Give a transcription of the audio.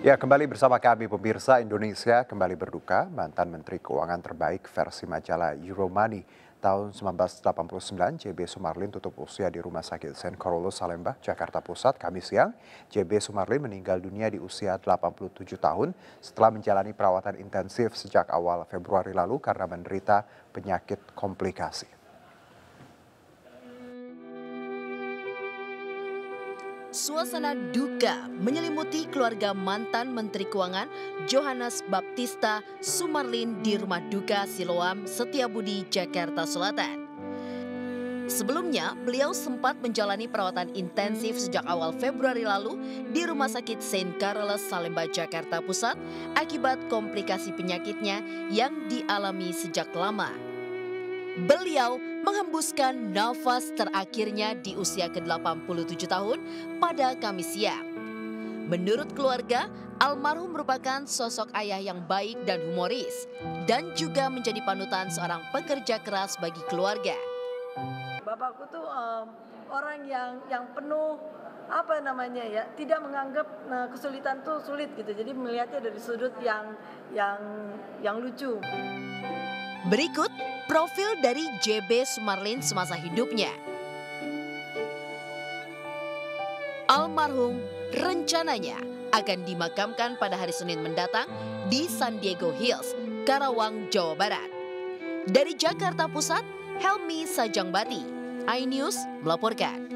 Ya, kembali bersama kami pemirsa Indonesia kembali berduka mantan Menteri Keuangan terbaik versi majalah Euromoney tahun 1989 JB Sumarlin tutup usia di Rumah Sakit St. Carolus Salemba, Jakarta Pusat, Kamis siang. JB Sumarlin meninggal dunia di usia 87 tahun setelah menjalani perawatan intensif sejak awal Februari lalu karena menderita penyakit komplikasi. Suasana duka menyelimuti keluarga mantan Menteri Keuangan Johannes Baptista Sumarlin di rumah duka Siloam Setiabudi, Jakarta Selatan. Sebelumnya, beliau sempat menjalani perawatan intensif sejak awal Februari lalu di Rumah Sakit St. Carlos Salemba, Jakarta Pusat akibat komplikasi penyakitnya yang dialami sejak lama. Beliau menghembuskan nafas terakhirnya di usia ke-87 tahun pada Kamis siang. Menurut keluarga, almarhum merupakan sosok ayah yang baik dan humoris dan juga menjadi panutan seorang pekerja keras bagi keluarga. Bapakku tuh um, orang yang yang penuh apa namanya ya tidak menganggap nah, kesulitan tuh sulit gitu jadi melihatnya dari sudut yang yang yang lucu. Berikut profil dari JB Sumarlin semasa hidupnya. Almarhum rencananya akan dimakamkan pada hari Senin mendatang di San Diego Hills, Karawang, Jawa Barat. Dari Jakarta Pusat, Helmi Sajangbati, iNews melaporkan.